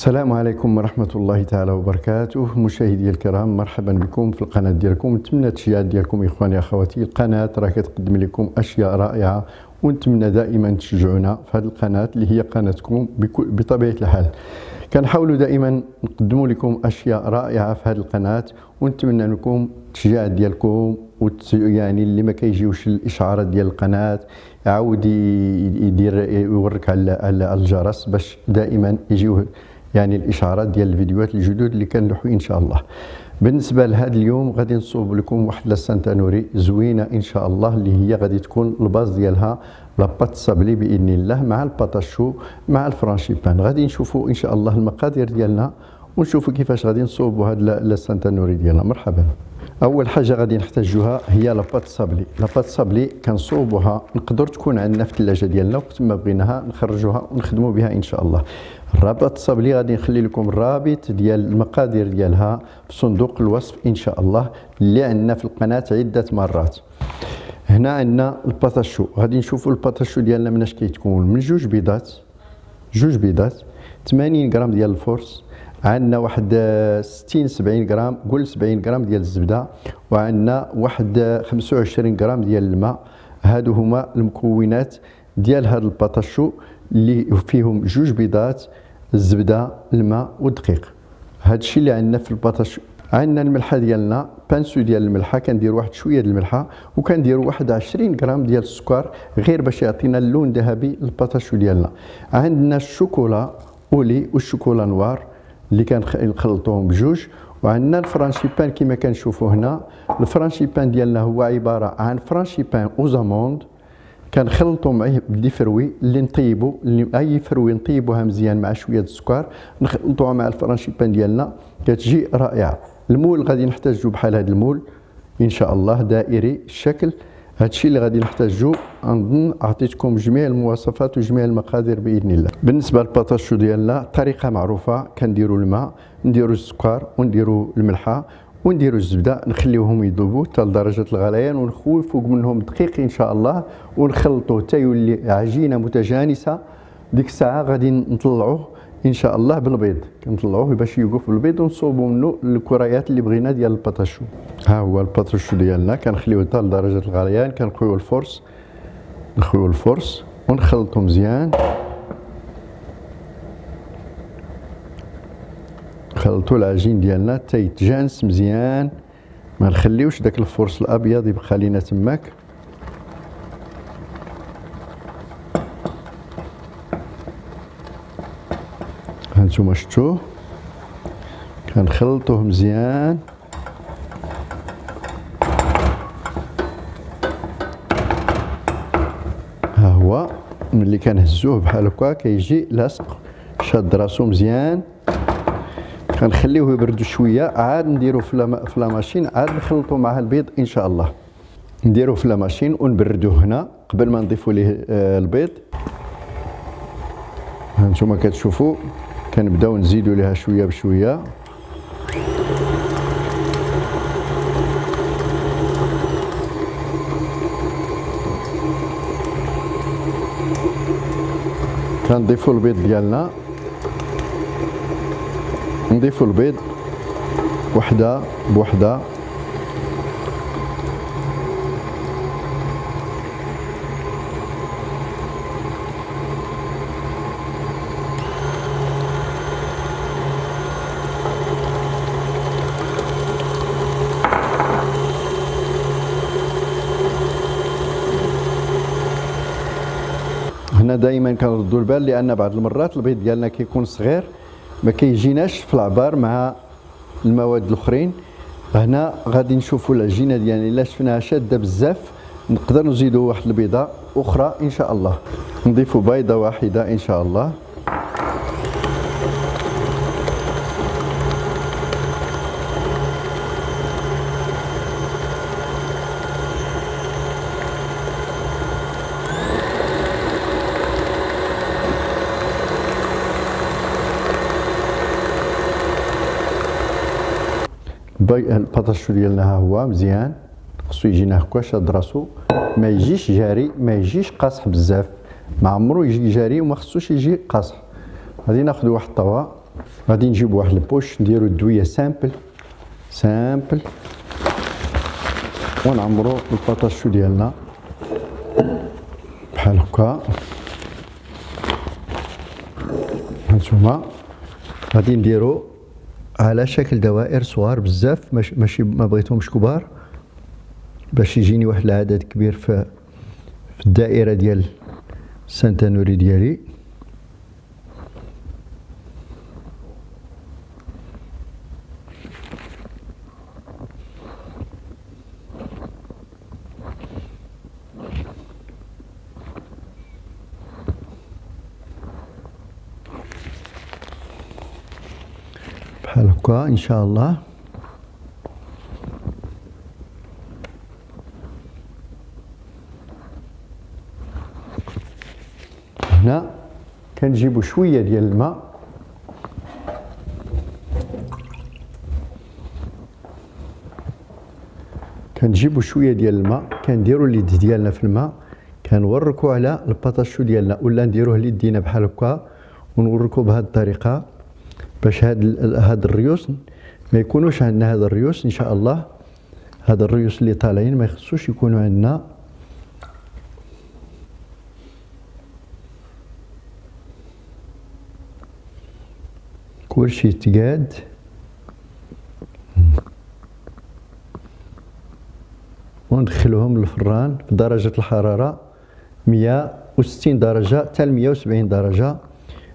السلام عليكم ورحمة الله تعالى وبركاته. مشاهدي الكرام مرحبا بكم في القناة ديالكم. نتمنى التشجيع ديالكم إخواني أخواتي. القناة راه كتقدم لكم أشياء رائعة ونتمنى دائما تشجعونا في هذه القناة اللي هي قناتكم بطبيعة الحال. كنحاولوا دائما نقدموا لكم أشياء رائعة في هذه القناة ونتمنى لكم التشجيع ديالكم يعني اللي ما كيجيوش الإشعارات ديال القناة يعاود يدير يورك على الجرس باش دائما يجيوه يعني الاشعارات ديال الفيديوهات الجدد اللي كنلوحوا إن شاء الله. بالنسبة لهذا اليوم غادي نصوب لكم واحد la saint honoré زوينة إن شاء الله اللي هي غادي تكون ال base ديالها la pâte sablée بإذن الله مع ال pâte à choux مع ال frangipane. غادي نشوفوا إن شاء الله المقادير ديالنا ونشوفوا كيفاش غادي نصوبوا هذا la saint honoré ديالنا. مرحبا. أول حاجة غادي نحتاجوها هي la pâte sablée la pâte sablée كنصوبوها نقدر تكون عندنا في الثلاجة ديالنا وقت ما بغيناها نخرجوها ونخدموا بها إن شاء الله. la pâte sablée غادي نخلي لكم الرابط ديال المقادير ديالها في صندوق الوصف إن شاء الله اللي عندنا في القناة عدة مرات. هنا عندنا ال pâte à choux غادي نشوفوا ال pâte à choux ديالنا مناش كيتكون؟ من جوج بيضات. جوج بيضات. 80 غرام ديال ال force عندنا واحد 60 70 غرام قول 70 غرام ديال الزبدة. وعندنا واحد 25 غرام ديال الماء. هادو هما المكونات ديال هذا ال pâte à choux. اللي فيهم جوج بيضات الزبده الماء والدقيق هذا الشيء اللي عندنا في ال pâte à choux عندنا الملحة ديالنا pincée ديال الملحة كندير واحد شوية ديال الملحة وكنديروا واحد 20 غرام ديال السكر غير باش يعطينا اللون الذهبي لل pâte à choux ديالنا. عندنا ال chocolat au lait وال chocolat noir اللي كنخلطوهم بجوج وعندنا ال frangipane كما كنشوفوا هنا. ال frangipane ديالنا هو عبارة عن frangipane aux amandes كنخلطوا معاه بدي فروي اللي نطيبوا اللي أي فروي نطيبوها مزيان مع شوية السكر نخلطوها مع الفرانشيبان ديالنا كتجي رائعة. المول غادي نحتاجو بحال هذا المول إن شاء الله دائري الشكل. هادشي اللي غادي نحتاجو نظن عطيتكم جميع المواصفات وجميع المقادير بإذن الله. بالنسبة للباطاشو ديالنا طريقة معروفة كنديروا الماء نديروا السكر ونديروا الملحة ونديروا الزبدة نخليوهم يذوبوا حتى لدرجة الغليان ونخوي فوق منهم دقيق إن شاء الله ونخلطوه حتى يولي عجينة متجانسة. ديك الساعة غادي نطلعوه إن شاء الله بالبيض. كنطلعوه باش يوقف بالبيض ونصوبوا منه الكريات اللي بغينا ديال ال pâte à choux ها هو ال pâte à choux ديالنا كنخليوه حتى لدرجة الغليان كنخويو ال force نخويو ال force ونخلطو مزيان. نخلطو العجين ديالنا حتى يتجانس مزيان. ما نخليوش داك الفرص الأبيض يبقى لينا تماك. هانتوما شفتوه؟ كنخلطوه مزيان. ها هو ملي كنهزوه بحال هكا كيجي لاصق شاد راسو مزيان. كنخليوه يبرد شوية. عاد نديرو في في لاماشين. عاد نخلطو معاه البيض إن شاء الله. نديروه في لاماشين ونبردوه هنا قبل ما نضيفو ليه آه، البيض. هانتوما كتشوفوا. كنبداو نزيدو ليها شوية بشوية. كنضيفو البيض ديالنا. نضيفو البيض وحدة بوحدة. هنا دائما كنردوا البال لأن بعض المرات البيض ديالنا كيكون صغير. ما كيجيناش في العبار مع المواد الأخرين. هنا غادي نشوفوا العجينه ديالنا الا شفناها شادة بزاف. نقدر نزيدوا واحد البيضة أخرى إن شاء الله. نضيفوا بيضة واحدة إن شاء الله. ال pâte à choux ديالنا ها هو مزيان. خصو يجينا هكا شاد راسو. ما يجيش جاري ما يجيش قاصح بزاف. ما عمرو يجي جاري وما خصوش يجي قاصح. غادي ناخذ واحد ال douille. غادي نجيب واحد ال poche نديرو ال douille simple. simple. ونعمرو ال pâte à choux ديالنا؟ بحال هكا. هانتوما. غادي نديرو على شكل دوائر صغار بزاف ماشي ما بغيتهمش كبار باش يجيني واحد العدد كبير في في الدائرة ديال سانتانوري ديالي. إن شاء الله. هنا كنجيبو شوية ديال الماء. كنجيبو شوية ديال الماء كنديرو اليد ديالنا في الماء. كنوركو على الباطاشو ديالنا ولا نديروه ليدينا بحال هكا ونوركو بهذه الطريقة. باش هاد هاد الريوس ما يكونوش عندنا هاد الريوس إن شاء الله. هاد الريوس اللي طالعين ما يخصوش يكونوا عندنا. كلشي تقاد وندخلهم للفران درجة الحرارة 160 درجة حتى 170 درجة.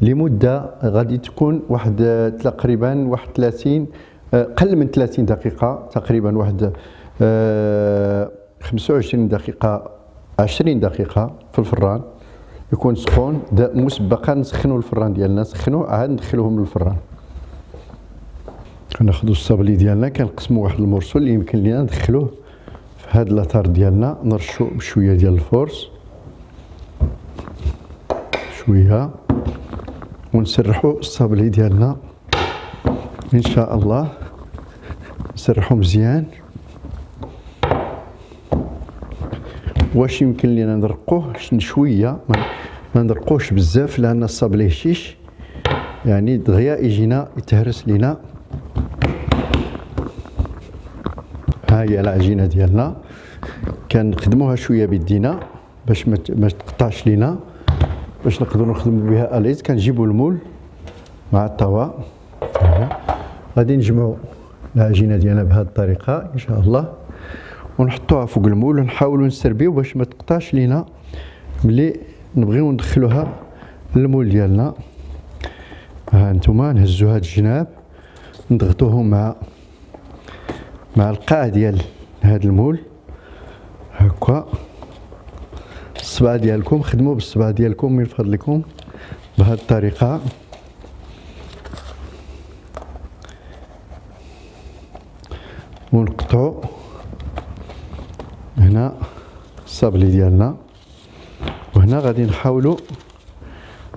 لمدة غادي تكون واحد تقريبا واحد 30 آه، قل من 30 دقيقة تقريبا واحد 25 آه، دقيقة 20 دقيقة في الفران. يكون سخون مسبقا نسخنوا الفران ديالنا نسخنوا عاد ندخلوهم للفران. كناخذوا الصابلي ديالنا كنقسموا واحد المرسول اللي يمكن لينا ندخلوه في هاد لاطار ديالنا. نرشوا بشوية ديال الفورس. شوية. ونسرحوا الصابلي ديالنا. إن شاء الله نسرحوا مزيان. واش يمكن لينا نرقوه؟ شوية ما نرقوش بزاف لأن الصابلي هشيش يعني دغيا يجينا يتهرس لينا. ها هي العجينة ديالنا. كنخدموها شوية بيدينا باش ما تقطعش لينا. باش نقدروا نخدموا بها اليز كنجيبوا المول مع الطوا. غادي نجمعوا العجينة ديالنا بهذه الطريقة إن شاء الله. ونحطوها فوق المول ونحاولوا نسربيو باش ما تقطعش لينا ملي نبغيو ندخلوها للمول ديالنا. ها انتما نهزو هاد الجناب نضغطوهم مع مع القاع ديال هاد المول. هكا. الصبع ديالكم خدموا بالصبع ديالكم من فضلكم بهذه الطريقة. ونقطعوا هنا الصابلي ديالنا. وهنا غادي نحاولوا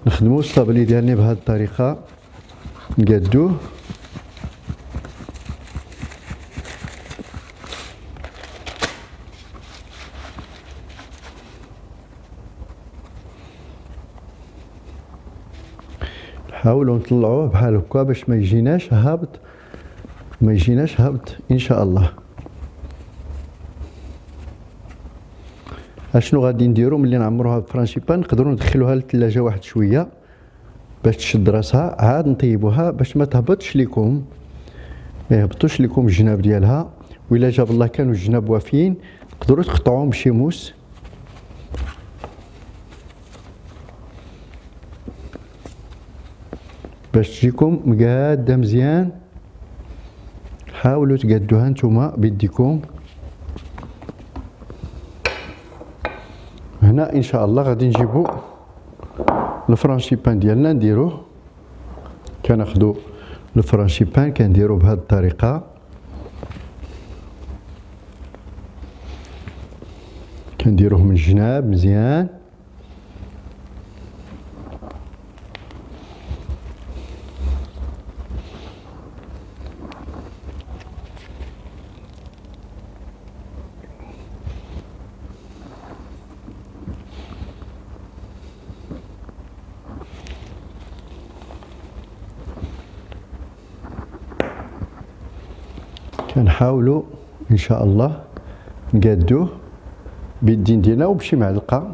نخدموا الصابلي ديالنا بهذه الطريقة. نقادوه. نحاولوا نطلعوه بحال هكا باش ما يجيناش هابط ما يجيناش هابط إن شاء الله. أشنو غادي نديرو ملي نعمروها بفرانشيبان نقدروا ندخلوها للثلاجه واحد شوية باش تشد راسها عاد نطيبوها باش ما تهبطش لكم ما يهبطوش لكم الجناب ديالها وإلا جاب الله كانوا الجناب وافيين تقدروا تقطعوهم بشي موس. باش تجيكم مقاده مزيان حاولوا تقادوها نتوما بيديكم. هنا إن شاء الله غادي نجيبو الفرانشيبان ديالنا نديروه كناخدو الفرانشيبان كنديرو بهذه الطريقة. كنديروه من الجناب مزيان. كنحاولوا إن شاء الله نقادوه بالدين ديالنا وبشي معلقة.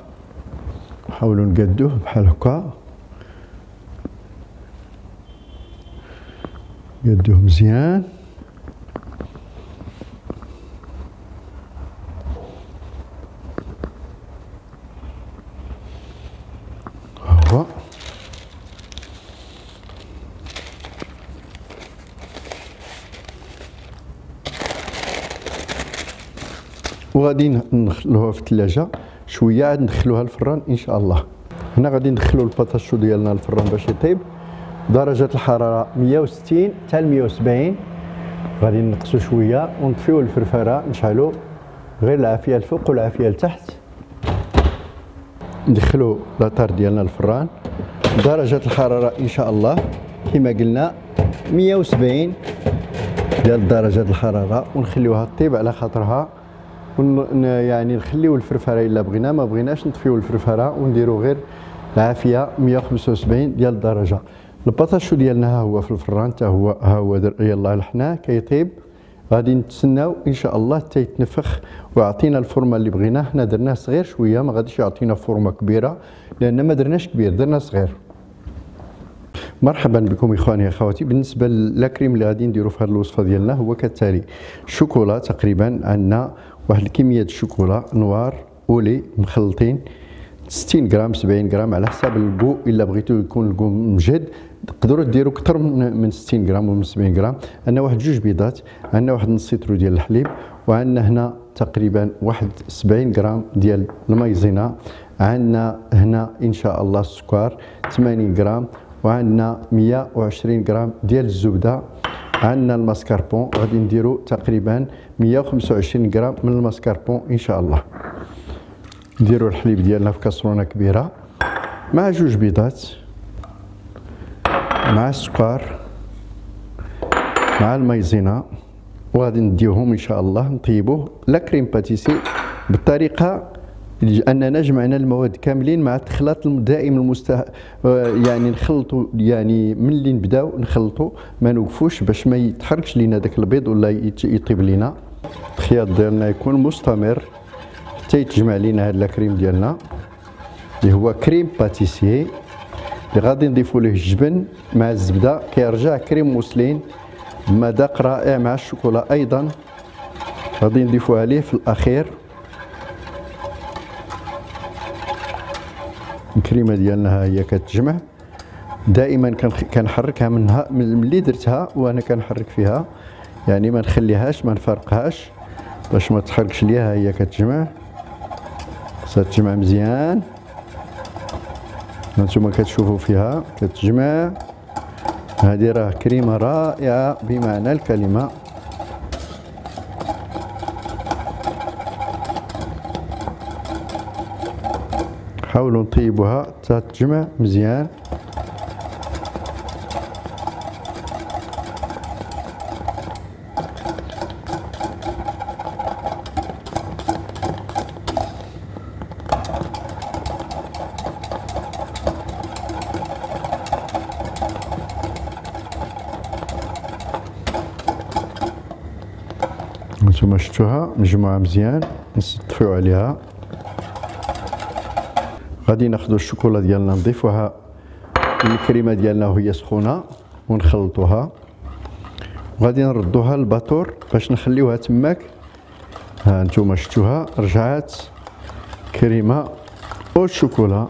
نحاولوا نقادوه بحال هكا. قادوه مزيان هو وغادي نخلوها في الثلاجة. شوية عاد ندخلوها الفران إن شاء الله. هنا غادي ندخلو الباطاشو ديالنا الفران باش يطيب. درجة الحرارة 160 حتى 170 غادي نقصو شوية ونطفيو الفرفرة. نشعلو غير العافية الفوق والعافية لتحت. ندخلو لاطار ديالنا الفران. درجة الحرارة إن شاء الله كما قلنا 170 ديال درجة الحرارة. ونخليوها طيب على خاطرها. ون يعني نخليو الفرفرة إلا بغينا ما بغيناش نطفيو الفرفرة ونديرو غير العافية 175 ديال الدرجة. البطاشو ديالنا ها هو في الفران حتى هو ها هو يلاه لحناه كيطيب. غادي نتسناو إن شاء الله حتى يتنفخ ويعطينا الفورمة اللي بغيناه حنا درناه صغير شوية ما غاديش يعطينا فورمة كبيرة لأن ما درناش كبير درنا صغير. مرحبا بكم إخواني أخواتي. بالنسبة للاكريم اللي غادي نديرو في هذه الوصفة ديالنا هو كالتالي شوكولا تقريبا عندنا واحد الكمية الشوكولا نوار ولي مخلطين 60 غرام 70 غرام على حساب الكو إلا بغيتو يكون الكو مجهد تقدروا ديروا أكثر من 60 غرام ومن 70 غرام. عندنا واحد جوج بيضات عندنا واحد نص لتر ديال الحليب وعندنا هنا تقريبا واحد 70 غرام ديال المايزينا. عندنا هنا إن شاء الله السكر 80 غرام وعندنا 120 غرام ديال الزبدة. عندنا الماسكاربون غادي نديرو تقريبا 125 غرام من الماسكاربون إن شاء الله. نديرو الحليب ديالنا في كاسرونة كبيرة مع جوج بيضات مع السكر مع المايزينا وغادي نديوهم إن شاء الله نطيبوه. la crème pâtissière بالطريقة اننا جمعنا المواد كاملين مع التخلاط الدائم المسته يعني نخلطوا يعني من اللي نبداو نخلطوا ما نوقفوش باش ما يتحركش لينا داك البيض ولا يطيب لينا. الخياط ديالنا يكون مستمر حتى يتجمع لينا هذا الكريم ديالنا. اللي هو كريم باتيسيي. اللي غادي نضيفوا ليه الجبن مع الزبدة. كيرجع كريم موسلين مذاق رائع مع الشوكولا أيضا. غادي نضيفوا عليه في الأخير. الكريمة ديالنا ها هي كتجمع. دائما كنحركها منها من اللي درتها وأنا كنحرك فيها. يعني ما نخليهاش ما نفرقهاش. باش ما تحركش ليها هي كتجمع. خصها تجمع مزيان. هانتوما كتشوفوا فيها كتجمع. هذه راه كريمة رائعة بمعنى الكلمة. حاولوا نطيبوها. حتى تجمع مزيان. نتوما شفتوها. مجموعة مزيان. نصفيو عليها. غادي ناخذوا الشوكولا ديالنا نضيفوها. الكريمة ديالنا وهي سخونة ونخلطوها. وغادي نردوها للباطور باش نخليوها تماك. ها نتوما شفتوها رجعات كريمة والشوكولا.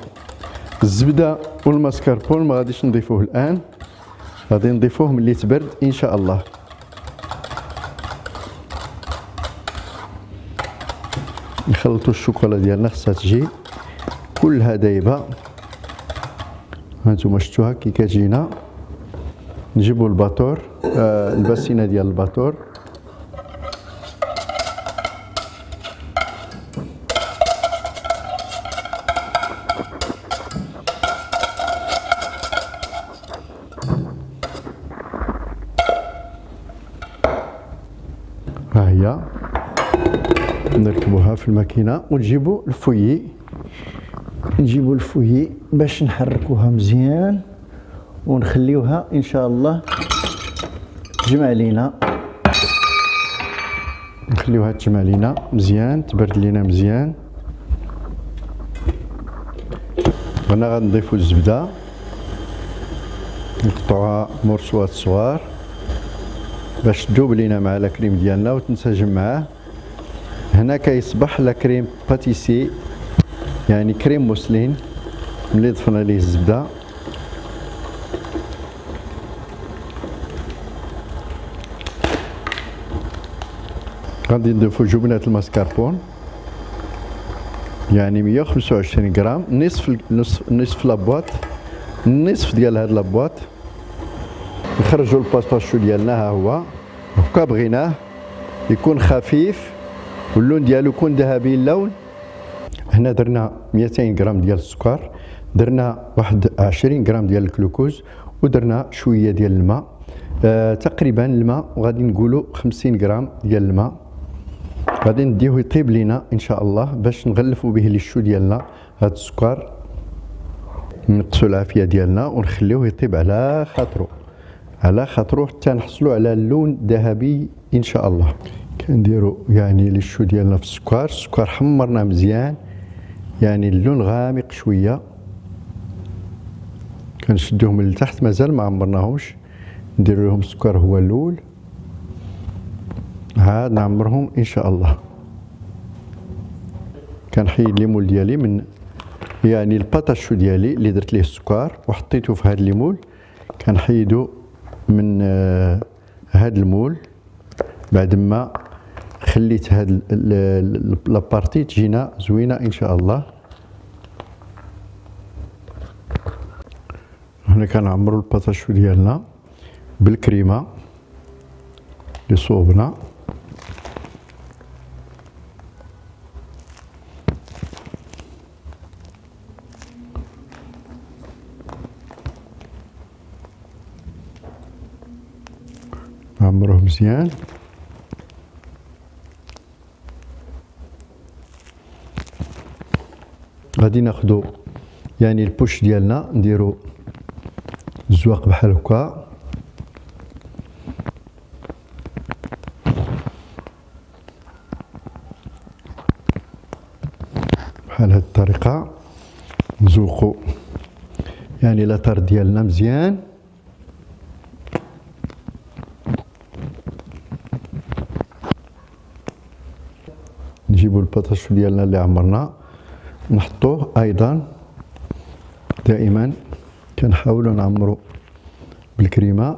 الزبدة والماسكربون ما غاديش نضيفوه الآن. غادي نضيفوه ملي تبرد إن شاء الله. نخلطوا الشوكولا ديالنا خصها تجي. كلها دايبه هانتوما شفتوها كي كتجينا نجيبوا الباطور آه الباسينه ديال الباطور ها هي. نركبوها في الماكينة ونجيبوا الفويي. نجيبوا الفويي باش نحركوها مزيان ونخليوها إن شاء الله تجمع لينا. نخليوها تجمع لينا مزيان تبرد لينا مزيان. هنا غنضيفو الزبدة نقطعوها مرسوات صغار باش تذوب لينا مع الكريم ديالنا وتنسجم معاه. هنا كيصبح لا كريم باتيسي يعني كريم موسلين ملي ضفنا ليه الزبدة. غادي نضيفو جبنة الماسكربون يعني 125 غرام نصف نصف نصف لابواط نصف ديال هاد la boîte. نخرجوا ال pâte à choux ديالنا ها هو. هكا بغيناه يكون خفيف واللون ديالو يكون ذهبي اللون. هنا درنا 200 غرام ديال السكر درنا واحد 20 غرام ديال الكلوكوز ودرنا شوية ديال الماء. آه تقريبا الماء وغادي نقولوا 50 غرام ديال الماء. غادي نديوه يطيب لينا إن شاء الله باش نغلفوا به للشو ديالنا هاد السكر. نقصوا العافية ديالنا ونخليوه يطيب على خاطرو. على خاطرو حتى نحصلوا على اللون ذهبي إن شاء الله. كنديروا يعني للشو ديالنا في السكر. السكر حمرنا مزيان. يعني اللون غامق شوية. كنشدوهم من التحت مازال ما عمرناهمش. ندير لهم السكر هو الأول. عاد نعمرهم إن شاء الله. كنحيد les moules ديالي من يعني ال pâte à choux ديالي اللي درت ليه السكر وحطيته في هذا les moules. كنحيدو من آه هذا ال moule. بعد ما خليت هاد la partie تجينا زوينة إن شاء الله. هنا كنعمرو ال pâte à choux ديالنا بالكريمة اللي صوبنا. نعمروه مزيان. غادي ناخدو يعني البوش ديالنا نديرو الزواق بحال هكا. بحال هاد الطريقة نزوقو يعني لاطار ديالنا مزيان. نجيبو البطاطس ديالنا اللي عمرنا. نحطوه أيضا دائما كنحاولوا نعمرو بالكريمه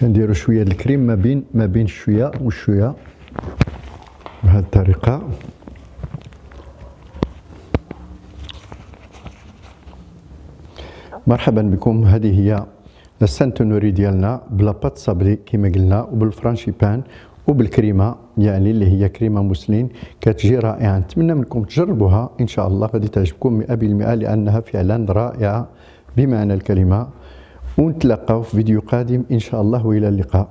كنديروا شوية الكريم ما بين ما بين شوية وشويه بهذه الطريقة. مرحبا بكم. هذه هي السانتونوري ديالنا بلا بات صابري كما قلنا وبالفرانشيبان وبالكريمه. يعني اللي هي كريمة موسلين كتجي رائعة. نتمنى منكم تجربوها. إن شاء الله غادي تعجبكم 100% لأنها فعلا رائعة بمعنى الكلمة. ونتلاقاو في فيديو قادم. إن شاء الله وإلى اللقاء.